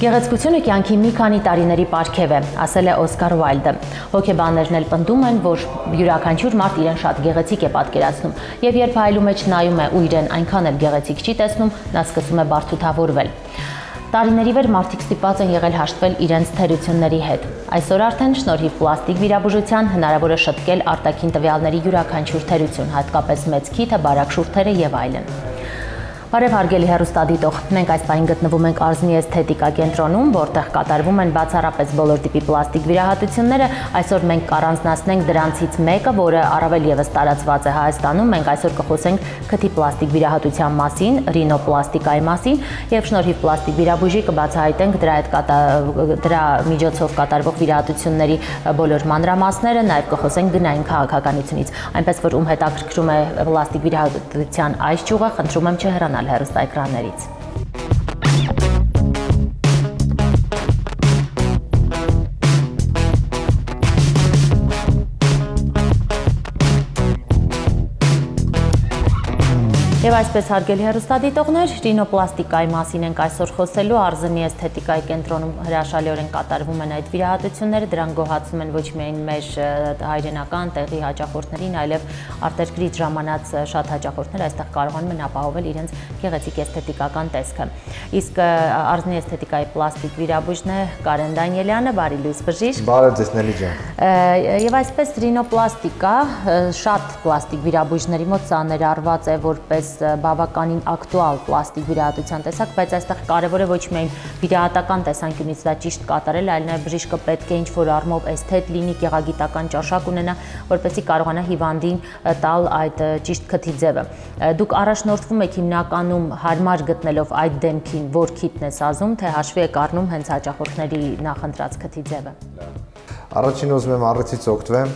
Գեղեցկությունը կյանքի մի քանի տարիների պարգև է, ասել է Օսկար Ուայլդը։ Հոգեբաններն էլ պնդում են, որ յուրաքանչյուր մարդ իրեն շատ գեղեցիկ է պատկերացնում, եւ երբ հայլու մեջ նայում է ու իրեն այնքան էլ գեղեցիկ չի տեսնում, նա սկսում է բարդութավորվել։ Տարիների վեր մարդիկ ստիպված են եղել հաշտվել իրենց թերությունների հետ։ Այսօր արդեն շնորհիվ պլաստիկ վիրաբուժության հնարավոր է շտկել արտաքին տվյալների յուրաքանչյուր թերություն, հատկապես մեծ քիթը, բարակ շուրթերը եւ այլն։ Բարև հարգելի հերոստադիտող։ Մենք այս պահին գտնվում ենք Արզնի էսթետիկա կենտրոնում, որտեղ կատարվում են բացառապես բոլոր տիպի պլաստիկ վիրահատությունները։ Այսօր մենք կառանձնացնենք դրանցից մեկը, որը առավել եւս տարածված է Հայաստանում։ Մենք այսօր կխոսենք քթի պլաստիկ վիրահատության մասին, ռինոպլաստիկայի մասին եւ շնորհիվ պլաստիկ վիրաբույժի կբացահայտենք դրա հետ դրա միջոցով կատարվող վիրահատությունների բոլոր մանրամասները, նաեւ կխոսենք գնային քաղաքականությունից։ Այնպես որ ում հետաքրքրում է պլաստիկ վիրահատության այս ճյուղը, խնդրում եմ չհեռանալ ստանալ հեռուստաէկրաններից։ Եվ այսպես հարգելի հեռուստադիտողներ, ռինոպլաստիկայի մասին ենք այսօր խոսելու Արզնի էսթետիկայի կենտրոնում հրաշալիորեն կատարվում են այդ վիրահատությունները, դրան գոհացում են ոչ միայն մեր հայրենական տեղի հաճախորդներին, այլև արտերկրից ժամանած շատ հաճախորդներ այստեղ կարողանում են ապահովել իրենց գեղեցիկ էսթետիկական տեսքը։ Իսկ Արզնի էսթետիկայի պլաստիկ վիրաբույժն է Կարեն Դանիելյանը, բարի լույս բժիշկ։ Բարև ձեզ Նելի ջան։ Եվ այսպես ռինոպլաստիկա շատ պլաստիկ վիրաբույժների մոտ սա ներառված է որպես բավականին ակտուալ պլաստիկ վիրահատության տեսակ, բայց այստեղ կարևոր է ոչ միայն վիրահատական տեսանկյունից դա ճիշտ կատարել, այլ նաև բժիշկը պետք է ինչ-որ առումով էսթետ լինի, գեղագիտական ճաշակ ունենա, որպեսզի կարողանա հիվանդին տալ այդ ճիշտ քթի ձևը։ Դուք առաջնորդվում եք հիմնականում հարմար գտնելով այդ դեմքին, որ քիթն է սազում, թե հաշվի եք առնում հենց հաճախորդների նախընտրած քթի ձևը։ Առաջին ուզում եմ առիթից օգտվեմ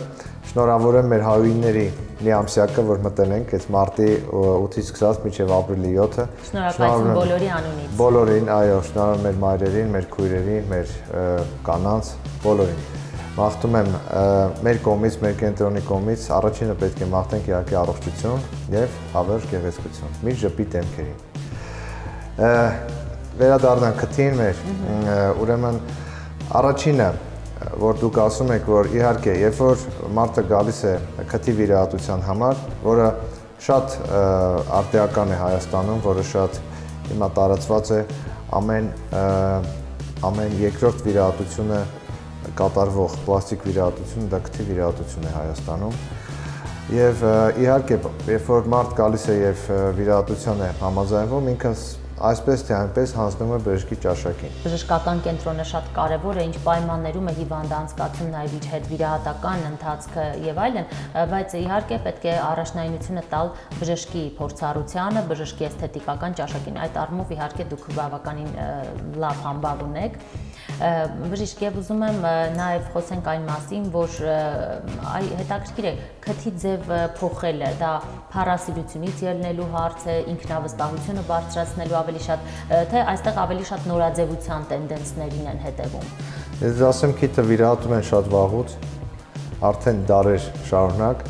շնորհավորեմ մեր հայուհիների մի ամսյակը, որ մտել ենք այս մարտի 8-ից սկսած մինչև ապրիլի 7-ը։ Շնորհակալություն բոլորի անունից։ Բոլորին, այո, շնորհավորում մեր մայրերին, մեր քույրերին, մեր կանանց, բոլորին։ Մաղթում եմ մեր կողմից, մեր կենտրոնի կողմից առաջինը պետք է մաղթենք իհարկե առողջություն եւ հավերժ գեղեցկություն։ Մի ժպիտ դեմքերին։ Վերադառնանք քթին մեր, ուրեմն առաջինը որ դուք ասում եք, որ իհարկե, երբ որ մարդը գալիս է քթի վիրահատության համար, որը շատ արտեական է Հայաստանում, որը շատ հիմա տարածված է, ամեն ամեն երկրորդ վիրահատությունը կատարվող պլաստիկ վիրահատությունը դա քթի վիրահատություն է Հայաստանում։ Եվ իհարկե, երբ որ մարդ գալիս է եւ վիրահատության է համաձայնվում, ինքը այսպես թե այնպես հանձնում է բժշկի ճաշակին։ Բժշկական կենտրոնը շատ կարևոր է, ինչ պայմաններում է հիվանդը անցկացում նաև իր հետ վիրահատական ընթացքը եւ այլն, բայց իհարկե պետք է առաջնայինությունը տալ բժշկի փորձառությանը, բժշկի էսթետիկական ճաշակին։ Այդ առումով իհարկե դուք բավականին լավ համբավ ունեք բժիշկ եւ ուզում եմ նաեւ խոսենք այն մասին, որ այ հետաքրքիր է քթի ձև փոխելը, դա փառասիրությունից ելնելու հարց է, ինքնավստահությունը բարձրացնելու ավելի շատ, թե այստեղ ավելի շատ նորաձևության տենդենսներին են հետևում։ Ես ասեմ քիթը վիրահատում են շատ վաղուց, արդեն դարեր շարունակ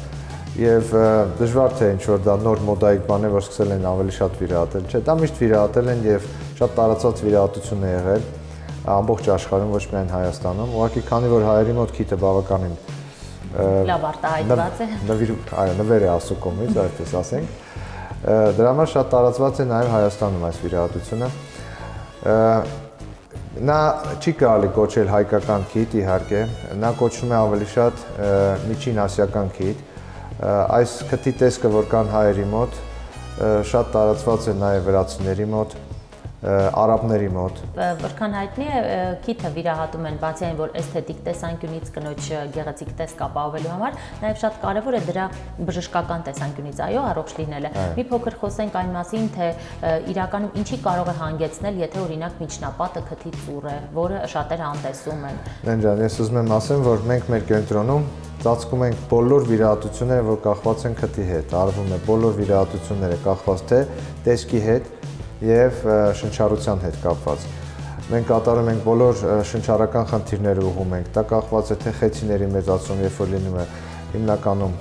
եւ դժվար թե ինչ որ դա նոր մոդայիկ բան է, որ սկսել են ավելի շատ վիրահատել։ Չէ, դա միշտ վիրահատել են եւ շատ տարածված վիրահատություն է եղել ամբողջ աշխարհում, ոչ միայն Հայաստանում։ Ուղղակի քանի որ հայերի մոտ քիթը բավականին լավ արտահայտված է։ Նվիր, այո, նվեր է ասու կողմից, այսպես ասենք։ Դրա համար շատ տարածված է նաև Հայաստանում այս վիրահատությունը։ Նա չի կարելի կոչել հայկական քիթ, իհարկե, նա կոչվում է ավելի շատ միջին ասիական քիթ։ Այս քթի տեսքը, որ կան հայերի մոտ, շատ տարածված է նաև վրացիների մոտ, արաբների մոտ։ Որքան հայտնի է, քիթը վիրահատում են բացի այն, որ էսթետիկ տեսանկյունից կնոջ գեղեցիկ տեսք ապահովելու համար, նաև շատ կարևոր է դրա բժշկական տեսանկյունից, այո, առողջ լինելը։ Մի փոքր խոսենք այն մասին, թե իրականում ինչի կարող է հանգեցնել, եթե օրինակ միջնապատը քթի ծուռ է, որը շատերը անտեսում են։ Նենջան, ես ուզում եմ ասեմ, որ մենք մեր կենտրոնում ծածկում ենք բոլոր վիրահատությունները, որ կախված են քթի հետ։ Արվում է բոլոր վիրահատությունները կախված թե տեսքի հետ, եւ շնչառության հետ կապված։ Մենք կատարում ենք բոլոր շնչառական խնդիրները ուղում ենք։ Դա կախված է թե խեցիների մեծացում, երբ որ լինում է հիմնականում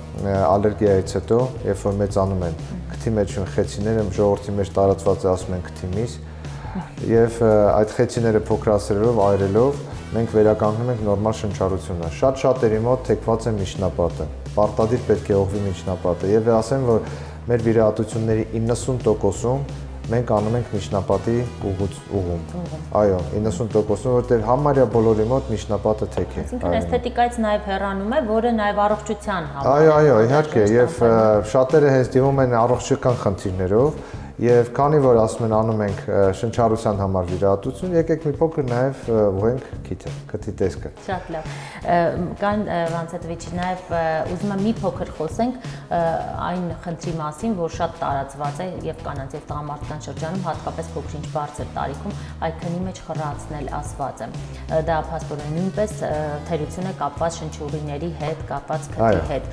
ալերգիայից հետո, երբ որ մեծանում են քթի մեջ խեցիները, ժողովրդի մեջ տարածված է ասում են քթի միս, եւ այդ խեցիները փոքրացրելով, այրելով մենք վերականգնում ենք նորմալ շնչառությունը։ Շատ շատերի մոտ թեքված է միջնապատը։ Պարտադիր պետք է ուղղվի միջնապատը եւ ասեմ, որ մեր վիրահատությունների 90%-ում մենք անում ենք միջնապատի ուղուց ուղում։ Այո, 90%-ում, որտեղ համարյա բոլորի մոտ միջնապատը թեք է։ Այսինքն էսթետիկայից նաև հեռանում է, որը նաև առողջության համար։ Այո, այո, իհարկե, եւ շատերը հենց դիմում են առողջական խնդիրներով Եվ քանի որ ասում են անում ենք շնչառության համար վիրահատություն, եկեք մի փոքր նաև ուղենք քիթը, քթի տեսքը։ Շատ լավ։ Կան Վանցետվիչի նաև ուզում եմ մի փոքր խոսենք այն խնդրի մասին, որ շատ տարածված է եւ կանանց եւ տղամարդկանց շրջանում, հատկապես փոքրինչ բարձր տարիքում այքնի մեջ խրացնել ասված է։ Դա փաստորեն նույնպես թերություն է կապված շնչուղիների հետ, կապված քթի հետ։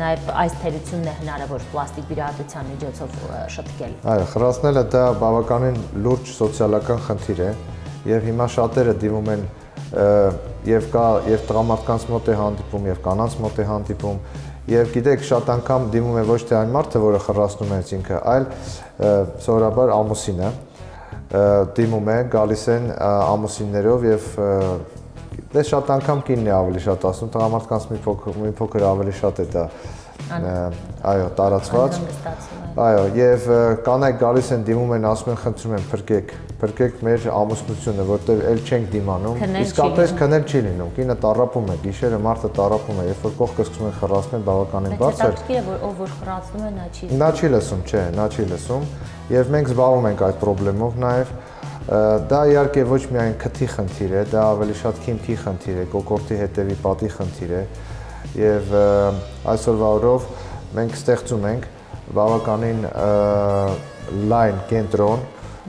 Նաև այս թերությունն է հնարավոր պլաստիկ վիրահատության միջոցով շտկել։ Այո, խրացնելը դա բավականին լուրջ սոցիալական խնդիր է եւ հիմա շատերը դիմում են եւ կա եւ տղամարդկանց մոտ է հանդիպում եւ կանանց մոտ է հանդիպում եւ գիտեք շատ անգամ դիմում է ոչ թե այն մարդը, որը խրացնում է ինքը, այլ սովորաբար ամուսինը դիմում է, գալիս են ամուսիններով եւ դե շատ անգամ կինն է ավելի շատ ասում, տղամարդկանց մի փոքր մի փոքր ավելի շատ է դա այո, տարածված։ Այո, եւ կանայք գալիս են դիմում են, ասում են, խնդրում են, փրկեք, փրկեք մեր ամուսնությունը, որտեղ ել չենք դիմանում։ Իսկապես քնել չի լինում։ Կինը տարապում է, գիշերը մարդը տարապում է, երբ որ կողքը սկսում են խռացնել բավականին բարձր։ Բայց է, որ ով որ խռացնում է, նա չի։ Նա չի լսում, չէ, նա չի լսում։ Եվ մենք զբաղվում ենք այդ խնդրեմով նաև Դա իհարկե ոչ միայն քթի խնդիր է, դա ավելի շատ քիմքի խնդիր է, կոկորտի հետևի պատի խնդիր է եւ այսօրվա օրով մենք ստեղծում ենք բավականին լայն կենտրոն,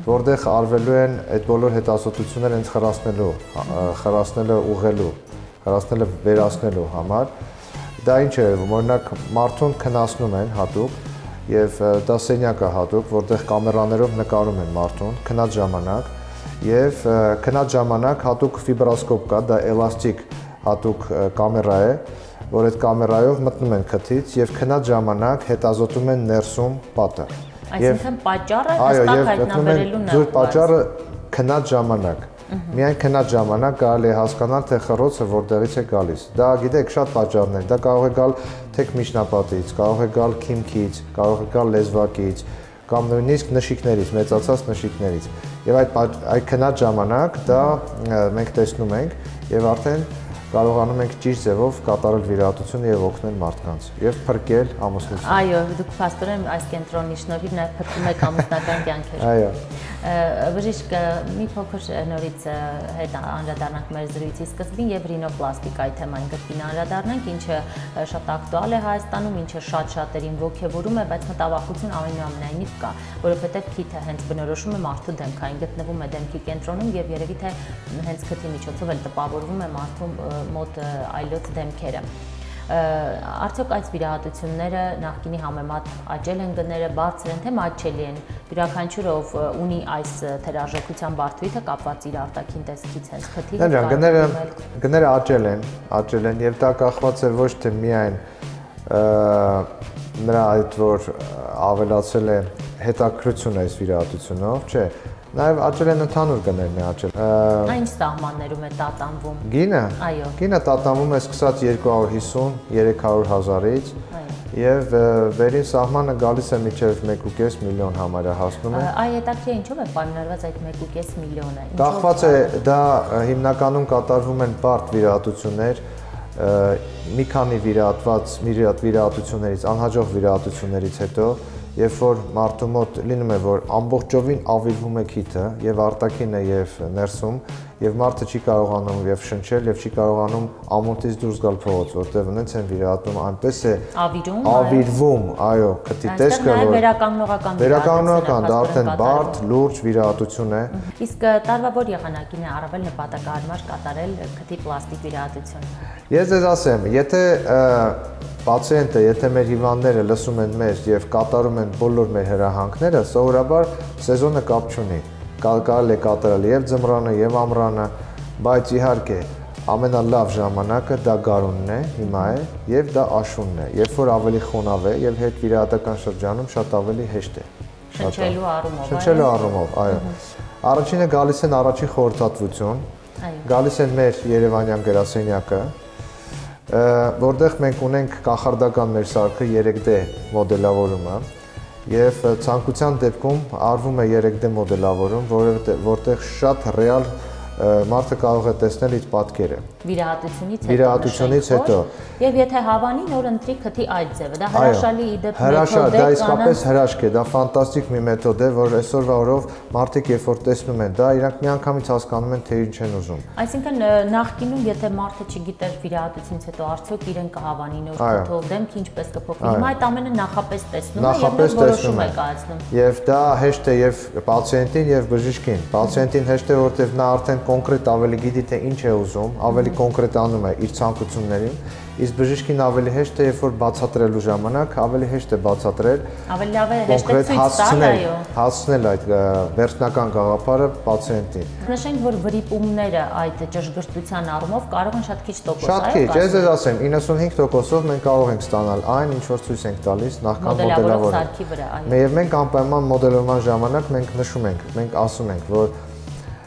որտեղ արվելու են այդ բոլոր հետազոտությունները հենց խրացնելու, խրացնելը ուղղելու, խրացնելը վերացնելու համար։ Դա ինչ է, օրինակ մարդուն քնասնում են հատուկ եւ դա սենյակը հատուկ, որտեղ կամերաներով նկարում են մարդուն քնած ժամանակ եւ քնած ժամանակ հատուկ ֆիբրոսկոպ կա, դա էլաստիկ հատուկ կամերա է, որ այդ կամերայով մտնում են քթից եւ քնած ժամանակ հետազոտում են ներսում պատը։ Այսինքն պատճառը հստակ հայտնաբերելուն է։ Ձեր պատճառը քնած ժամանակ։ Միայն քնած ժամանակ կարելի է հասկանալ թե խռոցը որտեղից է գալիս։ Դա գիտեք շատ պատճառներ, դա կարող է գալ թեք միջնապատից, կարող է գալ քիմքից, կարող է գալ լեզվակից, կամ նույնիսկ նշիկներից, մեծացած նշիկներից։ Եվ այդ այդ քնած ժամանակ դա մենք տեսնում ենք եւ արդեն կարողանում ենք ճիշտ ձևով կատարել վիրահատությունը եւ օգնել մարդկանց եւ փրկել ամուսնությունը։ Այո, դուք փաստորեն այս կենտրոնի շնորհիվ նաեւ փրկում եք ամուսնական կյանքեր։ Այո։ Բժիշկ մի փոքր նորից հետ անդրադառնանք մեր զրույցի սկզբին եւ ռինոպլաստիկայի թեմային կրկին անդրադառնանք, ինչը շատ ակտուալ է Հայաստանում, ինչը շատ շատերին ողջևորում է, բայց մտավախություն այնուամենայնիվ կա, որովհետեւ քիթը հենց բնորոշում է մարդու դեմքային գտնվում է դեմքի կենտրոնում եւ երևի թե հենց քթի միջոցով էլ տպավորվում է մարդու մոտ այլոց դեմքերը արդյոք այս վիրահատությունները նախկինի համեմատ աճել են գները, բարձր են, թե մատչելի են։ Յուրաքանչյուրը ով ունի այս թերարժեքության բարդույթը կապված իր արտաքին տեսքից հենց քթի։ Դե գները գները աճել են, աճել են եւ դա կախված է ոչ թե միայն նրա այդ որ ավելացել է հետաքրությունը այս վիրահատությունով, չէ, Նաև աճել են ընդհանուր գներն է աճել։ Այն սահմաններում է տատանվում։ Գինը։ Այո։ Գինը տատանվում է սկսած 250-300 հազարից։ Եվ վերին սահմանը գալիս է միջև 1.5 միլիոն համարյա հասնում է։ Այ հետաքրքիր ինչով է պայմանավորված այդ 1.5 միլիոնը։ Կախված է դա հիմնականում կատարվում են բարդ վիրահատություններ, մի քանի վիրահատված վիրահատություններից, անհաջող վիրահատություններից հետո երբ որ մարդու մոտ լինում է որ ամբողջովին ավիրվում է քիթը եւ արտաքինը եւ ներսում եւ մարդը չի կարողանում եւ շնչել եւ չի կարողանում ամոթից դուրս գալ փողոց, որտեղ ունենց են վիրահատում, այնպես է ավիրում, ավիրվում, այո, քթի տեսքը որ վերականգնողական վերականգնողական, դա արդեն բարդ, լուրջ վիրահատություն է։ Իսկ տարվա որ եղանակին է առավել նպատակահարմար կատարել քթի պլաստիկ վիրահատություն։ Ես ձեզ ասեմ, եթե պացիենտը, եթե մեր հիվանդները լսում են մեզ եւ կատարում են բոլոր մեր հրահանգները, սովորաբար սեզոնը կապ չունի։ Կարելի է կատարել եւ ձմռանը եւ ամռանը, բայց իհարկե ամենալավ ժամանակը դա գարունն է, հիմա է եւ դա աշունն է, երբ որ ավելի խոնավ է եւ հետ վիրահատական շրջանում շատ ավելի հեշտ է։ Շնչելու առումով, այո։ Շնչելու առումով, այո։ Առաջինը գալիս են առաջին խորհրդատվություն, գալիս են մեր Երևանյան գրասենյակը, որտեղ մենք ունենք կախարդական մեր սարքը 3D մոդելավորումը եւ ցանկության դեպքում արվում է 3D մոդելավորում, որտեղ շատ ռեալ մարդը կարող է տեսնել իր պատկերը։ Վիրահատությունից հետո։ Վիրահատությունից հետո։ Եվ եթե հավանի նոր ընտրի քթի այդ ձևը, դա հրաշալի իդեպ մեթոդ է, դա իսկապես հրաշք է, դա ֆանտաստիկ մի մեթոդ է, որ այսօրվա օրով մարդիկ երբ որ տեսնում են դա, իրանք միանգամից հասկանում են թե ինչ են ուզում։ Այսինքն նախկինում եթե մարդը չգիտեր վիրահատությունից հետո արդյոք իրեն կհավանի նոր քթով, դեմքը ինչպես կփոխվի։ Հիմա այդ ամենը նախապես տեսնում է եւ որոշում է կայացնում։ Եվ դա հեշտ է եւ պացիենտին եւ բժիշկին։ Պացիենտին հեշտ է, որովհետեւ նա արդեն կոնկրետ ավելի գիտի թե ինչ է ուզում, ավելի կոնկրետանում է իր ցանկություններին, իսկ բժիշկին ավելի հեշտ է, երբ որ բացատրելու ժամանակ ավելի հեշտ է բացատրել։ Ավելի լավ է հեշտ է ցույց տալ, այո։ Հասցնել այդ վերջնական գաղափարը պացիենտին։ Նշենք, որ վրիպումները այդ ճշգրտության առումով կարող են շատ քիչ տոկոս, այո։ Շատ քիչ, ես ես ասեմ, 95%-ով մենք կարող ենք ստանալ այն, ինչ որ ցույց ենք տալիս նախքան մոդելավորը։ Սարքի վրա, այո։ Եվ մենք անպայման մոդելավորման ժամանակ մենք նշում ենք, մենք ասում ենք, որ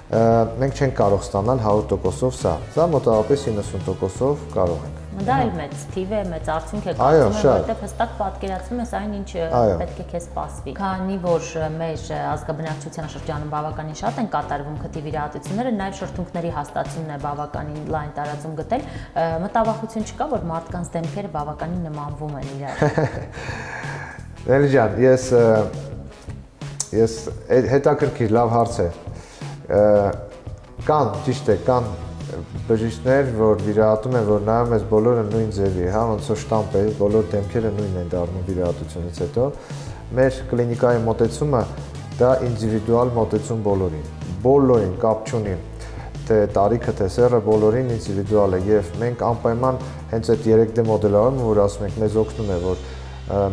մենք չենք կարող ստանալ 100%-ով սա։ Սա մոտավորապես 90%-ով կարող ենք։ Դա էլ մեծ թիվ է, մեծ արդյունք է կարծում եմ, որովհետև հստակ պատկերացնում ես այն, ինչ պետք է քեզ սպասվի։ Քանի որ մեր ազգաբնակչության շրջանում բավականին շատ են կատարվում քթի վիրահատությունները, նաև շրթունքների հաստատությունն է բավականին լայն տարածում գտել, մտավախություն չկա, որ մարդկանց դեմքերը բավականին նմանվում են իրար։ Էլի ջան, ես ես հետաքրքիր լավ հարց է կան, ճիշտ է, կան բժիշկներ, որ վիրահատում են, որ նայում ես բոլորը նույն ձևի, հա, ոնց որ շտամպ է, բոլոր դեմքերը նույնն են դառնում վիրահատությունից հետո։ Մեր կլինիկայի մոտեցումը դա ինդիվիդուալ մոտեցում բոլորին։ Բոլորին կապ չունի թե տարիքը, թե սեռը բոլորին ինդիվիդուալ է եւ մենք անպայման հենց այդ 3D մոդելավորումը, որ ասում ենք, մեզ օգնում է, որ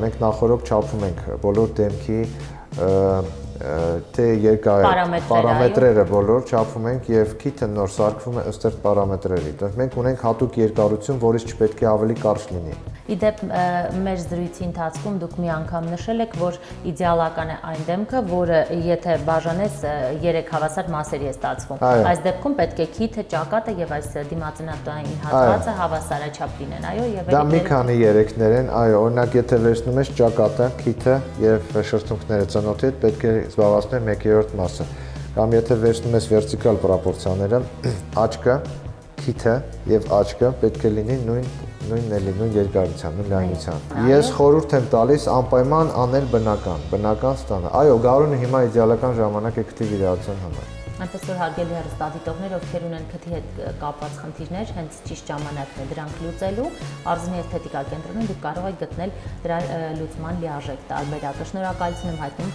մենք նախորոք չափում ենք բոլոր դեմքի թե երկար պարամետրերը բոլոր չափում ենք եւ քիթը նոր սարքվում է ըստ այդ պարամետրերի։ Դեռ մենք ունենք հատուկ երկարություն, որից չպետք է ավելի կարճ լինի։ Իդեպ մեր զրույցի ընթացքում դուք մի անգամ նշել եք, որ իդեալական է այն դեմքը, որը եթե բաժանես 3 հավասար մասերի է ստացվում։ Այս դեպքում պետք է քիթը, ճակատը եւ այս դիմացնատային հատվածը հավասարաչափ լինեն, այո, եւ Դա մի քանի երեքներ են, այո, օրինակ եթե վերցնում ես ճակատը, քիթը եւ շրթունքները ծնոտի հետ պետք է զբաղացնել 1/3 մասը։ Կամ եթե վերցնում ես վերտիկալ պրոպորցիաները, աչքը, քիթը եւ աչքը պետք է լինի նույն նույնն էլի, նույն երկարության, նույն լայնության։ Ես խորհուրդ եմ տալիս անպայման անել բնական, բնական ստանալ։ Այո, գարունը հիմա իդեալական ժամանակ է քթի վիրահատության համար այնպես որ հարգելի հեռուստադիտողներ, ովքեր ունեն քթի հետ կապված խնդիրներ, հենց ճիշտ ժամանակն է դրանք լուծելու, Արզինի էսթետիկա կենտրոնում դուք կարող եք գտնել դրա լուծման լիարժեք տարբերակը։ Շնորհակալություն եմ հայտնում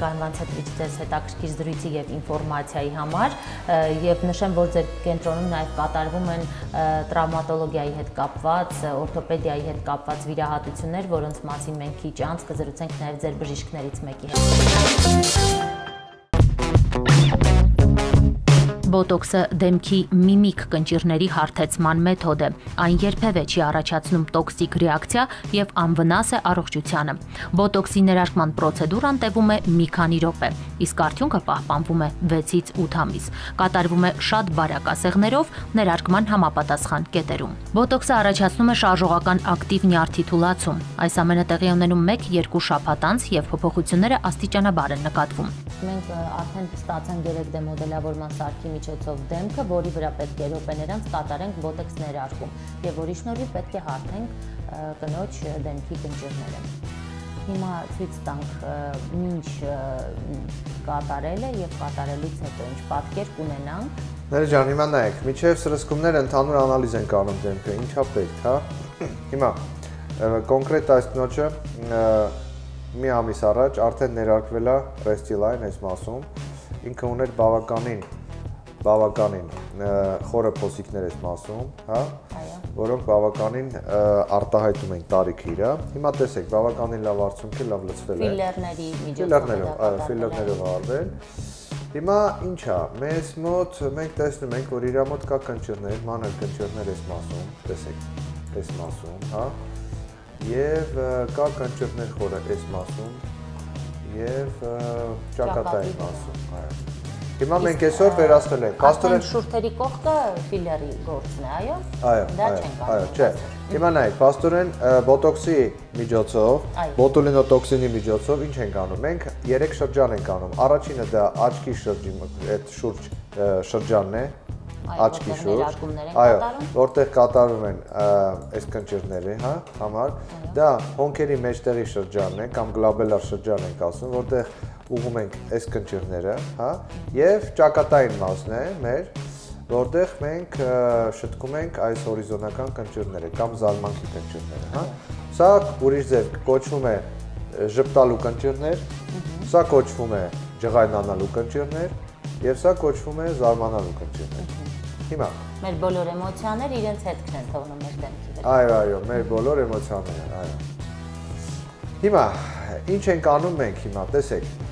Կանվանց հետ վիճտես հետաքրքիր զրույցի եւ ինֆորմացիայի համար եւ նշեմ, որ ձեր կենտրոնում նաեւ կատարվում են տրավմատոլոգիայի հետ կապված, օրթոպեդիայի հետ կապված վիրահատություններ, որոնց մասին մենք քիչ անց կզրուցենք նաեւ ձեր բժիշկներից մեկի հետ։ Բոտոքսը դեմքի միմիկ կնճիռների հարթեցման մեթոդ է։ Այն երբևէ չի առաջացնում տոքսիկ ռեակցիա եւ անվնաս է առողջությանը։ Բոտոքսի ներարկման պրոցեդուրան տևում է մի քանի րոպե, իսկ արդյունքը պահպանվում է 6-ից 8 ամիս։ Կատարվում է շատ բարակ ասեղներով ներարկման համապատասխան կետերում։ Բոտոքսը առաջացնում է շարժողական ակտիվ նյարդի թուլացում։ Այս ամենը տեղի ունենում 1-2 շաբաթ անց եւ փոփոխությունները աստիճանաբար են նկատվում։ Մենք արդեն ստացանք 3D մոդելավորման սարքի միջոցով դեմքը, որի վրա պետք է րոպեներ անց կատարենք բոտեքս ներարկում եւ որի շնորհիվ պետք է հարթենք կնոջ դեմքի կնճիռները։ Հիմա ցույց տանք ինչ կատարել է եւ կատարելուց հետո ինչ պատկեր կունենանք։ Ներ ջան, հիմա նայեք, միջև սրսկումները întանուր անալիզ են կանում դեմքը, ինչա պետք, հա։ Հիմա կոնկրետ այս նոճը մի ամիս առաջ արդեն ներարկվել է Restiline այս մասում։ Ինքը ուներ բավականին բավականին խորը փոսիկներ ես մասում, հա, որոնք բավականին արտահայտում են տարիքը իրա։ Հիմա տեսեք, բավականին լավ արդյունք է, լավ լցվել է։ Ֆիլերների միջոցով։ Ֆիլերներով, այո, ֆիլերներով արվել։ Հիմա ինչ է, մեզ մոտ մենք տեսնում ենք, որ իրա մոտ կա կնճիռներ, մանր կնճիռներ ես մասում, տեսեք, այս մասում, հա։ Եվ կա կնճիռներ խորը այս մասում եւ ճակատային մասում, այո Հիմա մենք այսօր վերացնել ենք։ Պաստորեն շուրթերի կողքը ֆիլերի գործն է, այո։ Այո, այո, այո, չէ։ Հիմա նայեք, պաստորեն բոտոքսի միջոցով, բոտուլինոտոքսինի միջոցով ինչ ենք անում։ Մենք 3 շրջան ենք անում։ Առաջինը դա աչքի շրջի, այդ շուրջ շրջանն է, աչքի շուրջ։ Այո, որտեղ կատարվում են այս կնճիռները, հա, համար։ Դա հոնքերի մեջտեղի շրջանն է կամ գլաբելար շրջան ենք ասում, որտեղ ուղում ենք այս կնճիռները, հա, եւ ճակատային մասն է մեր, որտեղ մենք շտկում ենք այս հորիզոնական կնճիռները կամ զարմանքի կնճիռները, հա։ Սա ուրիշ ձև կոչվում է ժպտալու կնճիռներ, սա կոչվում է ջղայնանալու կնճիռներ եւ սա կոչվում է զարմանալու կնճիռներ։ Հիմա մեր բոլոր էմոցիաները իրենց հետքն են թողնում մեր դեմքի վրա։ Այո, այո, մեր բոլոր էմոցիաները, այո։ Հիմա ինչ ենք անում մենք հիմա, տեսեք։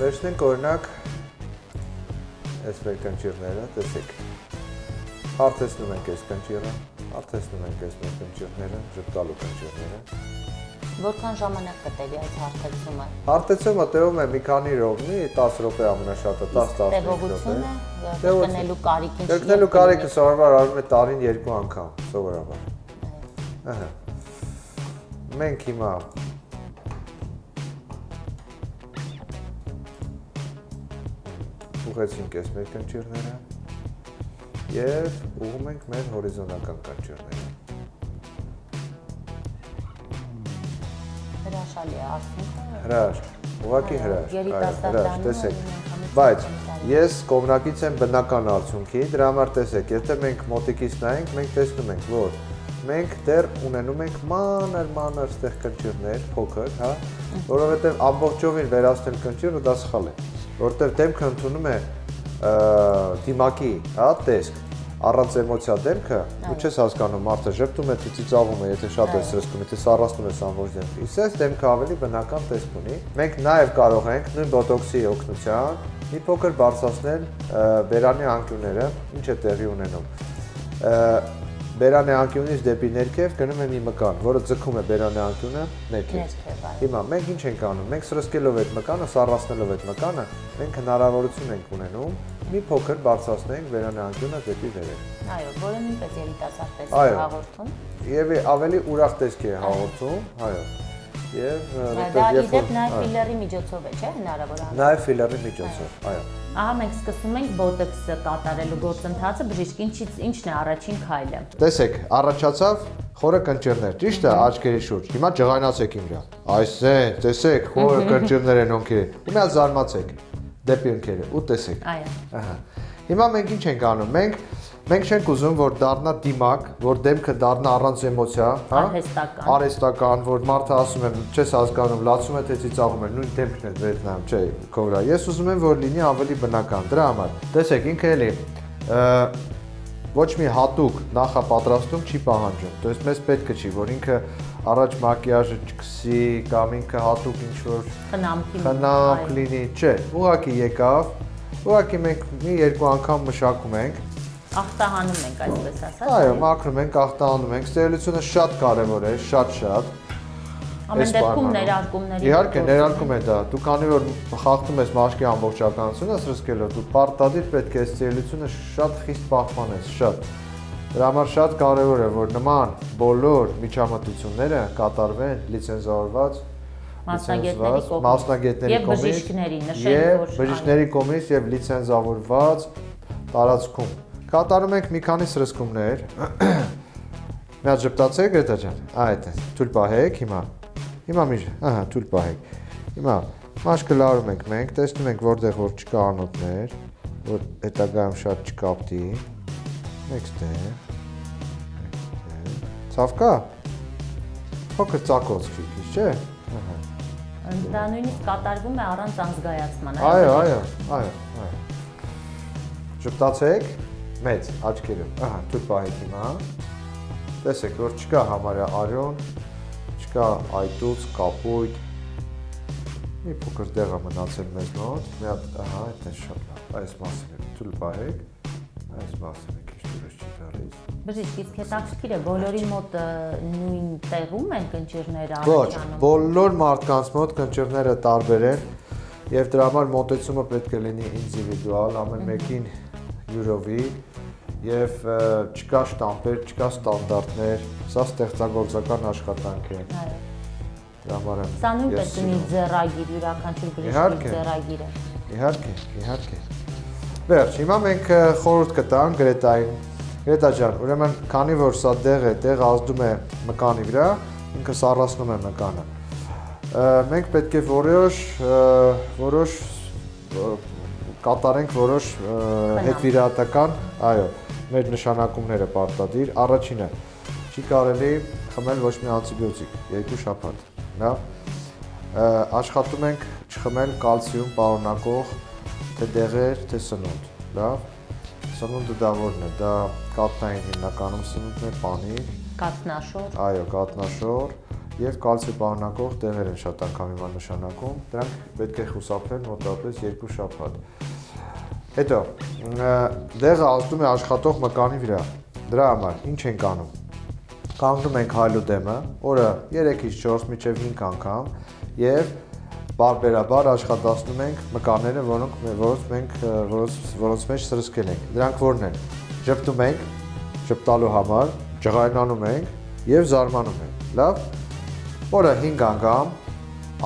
Վերցնենք օրինակ այս մեր կնճիռները, տեսեք։ Հարթեցնում ենք այս կնճիռը, հարթեցնում ենք այս մեր կնճիռները, ժպտալու կնճիռները Որքան ժամանակ կտևի այս հարթեցումը։ Հարթեցումը տևում է մի քանի րոպե, 10 րոպե ամենաշատը 10-15 րոպե։ Կրկնելու կարիքին Կրկնելու կարիքը սովորաբար արվում է տարին երկու անգամ, սովորաբար։ Ահա։ Մենք հիմա ուղեցինք այս մեր կնճիռները եւ ուղում ենք մեր հորիզոնական կնճիռները։ հրաշալի է արդյունքը։ Հրաշ, ուղղակի հրաշ, հրաշ, տեսեք։ Բայց ես կողմնակից եմ բնական արդյունքի, դրա համար տեսեք, եթե մենք մոտիկից նայենք, մենք տեսնում ենք, որ մենք դեռ ունենում ենք մանր-մանր ստեղ կնճիռներ, փոքր, հա, որովհետև ամբողջովին վերացնել կնճիռը դա սխալ է, որովհետև դեմքը ընդունում է դիմակի, հա, տեսք, առանց էմոցիա դեմքը ու չես հասկանում մարդը ժպտում է, ծիծաղում է, եթե շատ է սրսկում, եթե սառացնում է ամբողջ դեմքը։ Իսկ դեմքը ավելի բնական տեսք ունի։ Մենք նաև կարող ենք նույն բոտոքսի օգնությամբ մի փոքր բարձրացնել բերանի անկյունները, ինչ է տեղի ունենում բերանի անկյունից դեպի ներքև գնում է մի մկան, որը ձգում է բերանի անկյունը ներքև։ Հիմա մենք ինչ ենք անում։ Մենք սրսկելով այդ մկանը, սառացնելով այդ մկանը, մենք հնարավորություն ենք ունենում մի փոքր բարձրացնենք բերանի անկյունը դեպի վերև։ Այո, որը նույնպես երիտասարդ տեսք հաղորդում։ Եվ ավելի ուրախ տեսք է հաղորդում, այո եւ դա իդեպ նաեւ ֆիլերի միջոցով է, չէ՞, հնարավոր է։ Նաեւ ֆիլերի միջոցով, այո։ Ահա մենք սկսում ենք բոտոքսը կատարելու գործընթացը, բժիշկ ինչից ինչն է առաջին քայլը։ Տեսեք, առաջացավ խորը կնճիռներ, ճիշտ է, աչքերի շուրջ։ Հիմա ջղայնացեք իմ վրա։ Այս է, տեսեք, խորը կնճիռներ են օնքերը։ Ու մի հատ զարմացեք դեպի ընկերը ու տեսեք։ Այո։ Ահա։ Հիմա մենք ինչ ենք անում։ Մենք Մենք չենք ուզում, որ դառնա դիմակ, որ դեմքը դառնա առանց էմոցիա, հա? Արհեստական։ Արհեստական, որ մարդը ասում է, չես հասկանում, լացում է թե ծիծաղում է, նույն դեմքն է վերնամ, չէ, քո վրա։ Ես ուզում եմ, որ լինի ավելի բնական։ Դրա համար, տեսեք, ինքը էլի ոչ մի հատուկ նախապատրաստում չի պահանջում։ То есть մեզ պետք է չի, որ ինքը առաջ մակիաժը չկսի կամ ինքը հատուկ ինչ որ խնամքի խնամք լինի, չէ, ուղակի եկավ, ուղակի մենք մի երկու անգամ մշակում ենք ախտահանում ենք, այսպես ասած։ Այո, մաքրում ենք, ախտահանում ենք։ Ստերիլությունը շատ կարևոր է, շատ-շատ։ Ամեն դեպքում ներարկումների Իհարկե, ներարկում է դա։ Դու քանի որ խախտում ես մաշկի ամբողջականությունը, սրսկելով, դու պարտադիր պետք է ստերիլությունը շատ խիստ պահպանես, շատ։ Դրա համար շատ կարևոր է, որ նման բոլոր միջամտությունները կատարվեն լիցենզավորված մասնագետների կողմից, մասնագետների կողմից եւ բժիշկների նշել, որ բժիշկների կողմից եւ լիցենզավորված տարածքում Կատարում ենք մի քանի սրսկումներ։ Մի հատ ճպտացեք Գրետա ջան։ Այդ է։ Թույլ պահեք հիմա։ Հիմա մի, ահա, թույլ պահեք։ Հիմա մաշկը լարում ենք մենք, տեսնում ենք որտեղ որ չկա անոթներ, որ հետագայում շատ չկապտի։ Մեքստեղ։ Ցավ կա։ Փոքր ցակոց քիչ, չէ։ Ահա։ Դա նույնիսկ կատարվում է առանց անզգայացման, այո։ Այո, այո, այո, այո։ Ճպտացեք մեծ աչքերով։ Ահա, դուք պահեք հիմա։ Տեսեք, որ չկա համարյա արյուն, չկա այտուց, կապույտ։ Մի փոքր դեղ է մնացել մեզ մոտ։ Մի հատ, ահա, այդտեղ շատ լավ։ Այս մասը թույլ պահեք։ Այս մասը մի քիչ դուրս չի գալիս։ Բժիշկ, իսկ հետաքրքիր է, բոլորի մոտ նույն տեղում են կնճիրները Ոչ, առաջանում։ բոլոր մարդկանց մոտ կնճիռները տարբեր են եւ դրա համար մոտեցումը պետք է լինի ինդիվիդուալ, ամեն մեկին յուրովի եւ չկա շտամպեր, չկա ստանդարտներ, սա ստեղծագործական աշխատանք է։ եմ Սա նույնպես ես ունի ձեռագիր, յուրաքանչյուր Իհարկե։ ձեռագիրը։ Իհարկե, իհարկե։ Վերջ, հիմա մենք խորհուրդ կտանք Գրետային։ Գրետա ջան, ուրեմն քանի որ սա դեղ է, տեղը ազդում է մկանի վրա, ինքը սառացնում է մկանը։ Մենք պետք է որոշ որոշ կատարենք որոշ հետվիրահատական, այո, մեր նշանակումները պարտադիր։ Առաջինը՝ չի կարելի խմել ոչ մի անտիբիոտիկ երկու շաբաթ։ Լավ։ Ա, աշխատում ենք չխմել կալցիում պարունակող թե դեղեր, թե սնունդ։ Լավ։ Սնունդը դա որն է։ Դա կատնային հիմնականում սնունդն է, պանիր, Կատնաշոր։ այո, կատնաշոր եւ կալցիում պարունակող դեղեր են շատ անգամ հիմա նշանակում։ Դրանք պետք է խուսափել մոտավորապես 2 շաբաթ։ Հետո դեղը ազդում է աշխատող մկանի վրա։ Դրա համար ինչ ենք անում։ Կանգնում ենք հայլուդեմը, օրը 3-ից 4 մինչև 5 անգամ եւ բարբերաբար աշխատացնում ենք մկանները, որոնք որոնց մենք որոնց որոնց մեջ սրսկել ենք։ Դրանք որն են։ Ճպտում ենք, ճպտալու համար, ջղայնանում ենք եւ զարմանում ենք։ Լավ։ Օրը 5 անգամ,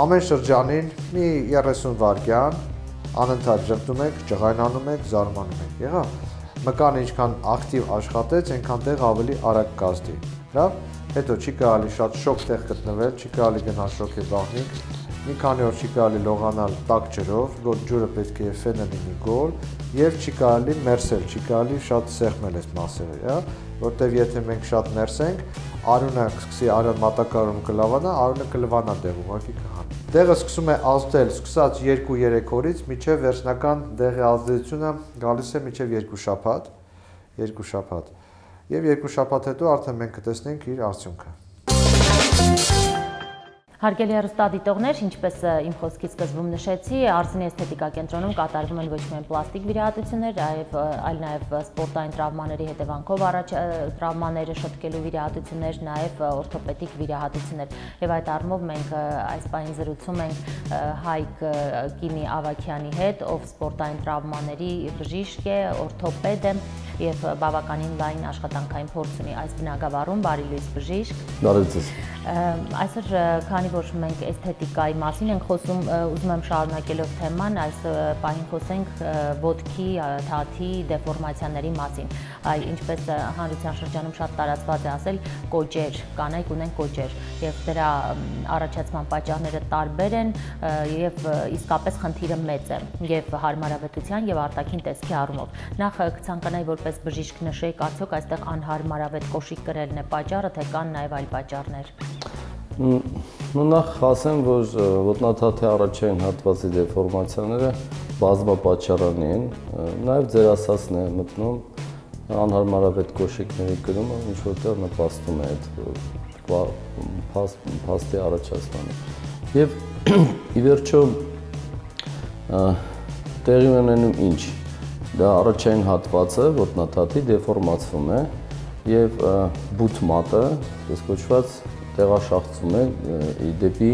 ամեն շրջանին մի 30 վայրկյան անընդհատ ճպտում ենք, ջղայնանում ենք, զարմանում ենք։ Եղավ։ Մկանը ինչքան ակտիվ աշխատեց, այնքան տեղ ավելի արագ կազդի։ Լավ։ Հետո չի կարելի շատ շոկ տեղ գտնվել, չի կարելի գնալ շոկի բաղնիկ, մի քանի օր չի կարելի լողանալ տաք ջրով, որ ջուրը պետք է ֆենը լինի գոլ, եւ չի կարելի մերսել, չի կարելի շատ սեղմել այս մասերը, հա, որտեվ եթե մենք շատ մերսենք, արյունը կսկսի արյուն մատակարարում կլավանա, արյունը կլվանա դեղում, ուղղակի կհանի։ Դեղը սկսում է ազդել, սկսած 2-3 օրից միջև վերջնական դեղի ազդեցությունը գալիս է միջև 2 շաբաթ, 2 շաբաթ։ Եվ 2 շաբաթ հետո արդեն մենք կտեսնենք իր արդյունքը։ Հարգելի հեռուստադիտողներ, ինչպես իմ խոսքի սկզբում նշեցի, Արսենի էսթետիկա կենտրոնում կատարվում են ոչ միայն պլաստիկ վիրահատություններ, այլ այլ նաև սպորտային տրավմաների հետևանքով առաջ տրավմաները շտկելու վիրահատություններ, նաև օրթոպեդիկ վիրահատություններ։ Եվ այդ առումով մենք այս պահին զրուցում ենք Հայկ ը, Կիմի Ավակյանի հետ, ով սպորտային տրավմաների բժիշկ է, օրթոպեդ է եւ բավականին լայն աշխատանքային փորձ ունի այս բնակավարում, բարի լույս բժիշկ։ Բարև ձեզ։ Այսօր ը, քանի որ մենք էսթետիկայի մասին ենք խոսում, ուզում եմ շարունակելով թեման, այս պահին խոսենք ը, թաթի դեֆորմացիաների մասին։ Այ ինչպես հանրության շրջանում շատ տարածված է ասել, կոճեր, կանայք ունեն կոճեր եւ դրա առաջացման պատճառները տարբեր են եւ իսկապես խնդիրը մեծ է եւ հարմարավետության եւ արտաքին տեսքի առումով։ Նախ կցանկանայի որպես բժիշկ նշեի, արդյոք այստեղ անհարմարավետ կոշիկ կրելն է պատճառը, թե կան նաեւ այլ պատճառներ։ նախ ասեմ, որ ոտնաթաթի առաջային հատվածի դեֆորմացիաները բազմապատճառանի են, նաև ձեր ասածն է մտնում անհարմարավետ կոշիկների կրումը ինչ որտեղ նպաստում է այդ փաստի առաջացմանը։ Եվ ի վերջո տեղի ունենում ինչ։ Դա առաջային հատվածը ոտնաթաթի դեֆորմացվում է եւ ը, բութ մատը, այս կոչված տեղաշաղցում է դեպի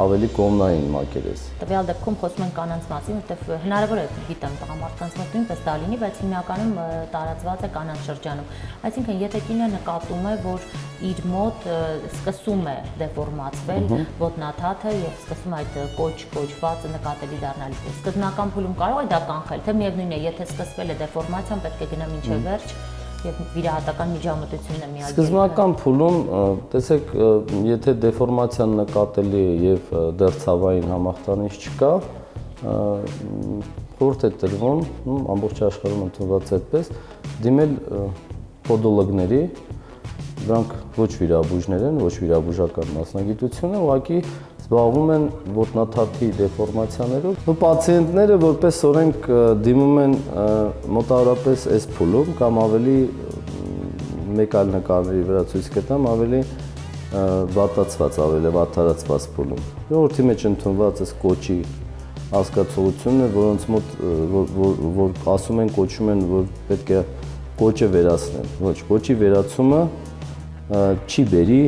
ավելի կողմնային մակերես։ Տվյալ դեպքում խոսում ենք կանանց մասին, որտեղ հնարավոր է գիտեմ տղամարդկանց մոտ նույնպես դա լինի, բայց հիմնականում տարածված է կանանց շրջանում։ Այսինքն, եթե կինը նկատում է, որ իր մոտ սկսում է դեֆորմացվել ոտնաթաթը եւ սկսում այդ կոչ կոչվածը նկատելի դառնալ, սկզբնական փուլում կարող է դա կանխել, թե միևնույն է, եթե սկսվել է դեֆորմացիան, պետք է գնա մինչև վերջ եւ վիրահատական միջամտությունն է միակ։ Սկզբնական փուլում տեսեք, եթե դեֆորմացիան նկատելի է եւ ը, դեռ ցավային համախտանիշ չկա, խորհուրդ է տրվում, ամբողջ աշխարհում ընդունված է այդպես, դիմել պոդոլոգների, դրանք ոչ վիրաբույժներ են, ոչ վիրաբուժական մասնագիտություն է, ուղղակի զբաղվում են ոտնաթաթի դեֆորմացիաներով։ Ու պացիենտները որպես օրենք դիմում են մոտավորապես այս փուլում կամ ավելի մեկ այլ նկարների վրա ցույց կտամ, ավելի վատացված, ավելի վատարացված փուլում։ Ժողովրդի մեջ ընդունված այս կոչի հասկացողությունն է, որոնց մոտ որ, որ, որ ասում են, կոչում են, որ պետք է կոճը վերացնել։ Ոչ, կոճի վերացումը չի բերի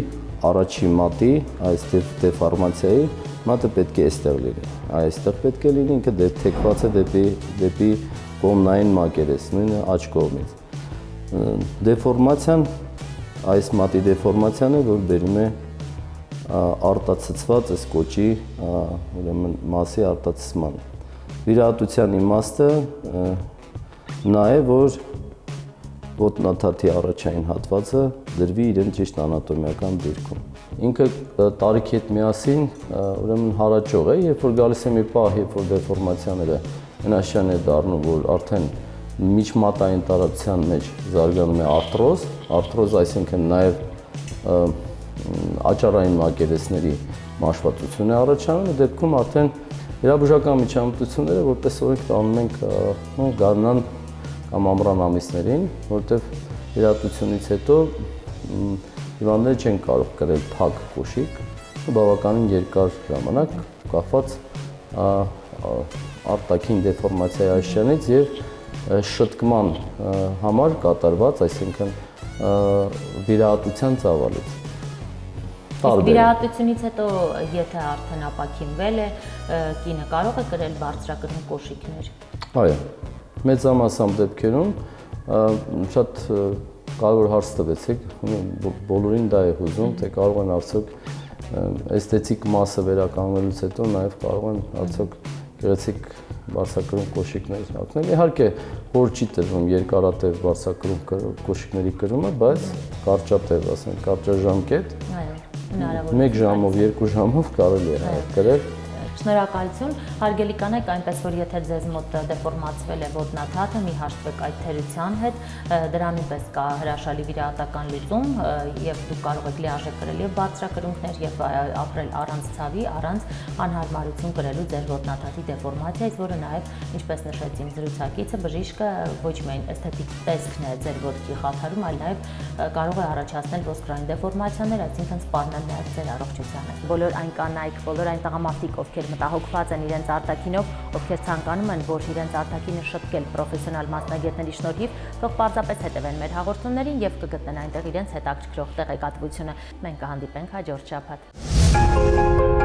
առաջի մատի, այս դեֆորմացիայի, մատը պետք է այստեղ լինի։ Այստեղ պետք է լինի, ինքը դե թեքված է դեպի դեպի կողմնային մակերես, նույնը աջ կողմից։ Դեֆորմացիան այս մատի դեֆորմացիան է, որ բերում է արտացծված այս կոճի ուրեմն մասի արտացծման։ Վիրահատության իմաստը նա է, որ ոտնաթաթի առաջային հատվածը դրվի իրեն ճիշտ անատոմիական դիրքում։ Ինքը տարիքի հետ միասին ուրեմն հարաճող է, երբ որ գալիս է մի պահ, երբ որ դեֆորմացիաները հնաշյան է դառնում, որ արդեն միջմատային տարածության մեջ զարգանում է արտրոզ, արտրոզ այսինքն նաև աճարային մակերեսների մաշվածություն է առաջանում, դեպքում արդեն իրաբուժական միջամտությունները որպես օրենք տանում ենք գարնան կամ ամռան ամիսներին, որտեվ իրատությունից հետո հիվանդները չեն կարող կրել փակ կոշիկ բավականին երկար ժամանակ կախված արտաքին դեֆորմացիայի աշճանից եւ շտկման համար կատարված, այսինքն վիրահատության ծավալից։ Իսկ վիրահատությունից հետո եթե արդեն ապակինվել է, կինը կարող է կրել բարձրակրում կոշիկներ։ Այո, մեծամասամբ դեպքերում շատ կարևոր հարց տվեցիք, բոլորին դա է հուզում, թե կարող են արդյոք էսթետիկ մասը վերականգնելուց հետո նաև կարող են արդյոք գեղեցիկ բարձակրում կոշիկներ հագնել։ Իհարկե, որ չի տրվում երկարատև բարձակրում կոշիկների կրումը, բայց կարճատև, ասենք, կարճաժամկետ։ Այո, հնարավոր։ 1 ժամով, 2 ժամով կարելի է կրել Շնորհակալություն։ Հարգելի կանայք, այնպես որ եթե ձեզ մոտ դեֆորմացվել է ոտնաթաթը, մի հաշտվեք այդ թերության հետ, դրանին պես կա հրաշալի վիրահատական լուծում եւ դուք կարող եք լիարժեք կրել եւ բարձրակրունկներ եւ ապրել առանց ցավի, առանց անհարմարություն կրելու ձեր ոտնաթաթի դեֆորմացիայից, որը նաեւ, ինչպես նշեց իմ զրուցակիցը, բժիշկը ոչ միայն էսթետիկ տեսքն է ձեր ոտքի խաթարում, այլ նաեւ կարող է առաջացնել ոսկրային դեֆորմացիաներ, այսինքն սպառնել նաեւ ձեր առողջությանը։ Բոլոր այն կանայք, բոլոր այն տղամարդիկ, ովքեր մտահոգված են իրենց արտակինով, ովքեր ցանկանում են, որ իրենց արտակինը շտկել պրոֆեսիոնալ մասնագետների շնորհիվ, թող պարզապես հետևեն մեր հաղորդումներին եւ կգտնեն այնտեղ իրենց հետաքրքրող տեղեկատվությունը։ Մենք կհանդիպենք հաջորդ շաբաթ։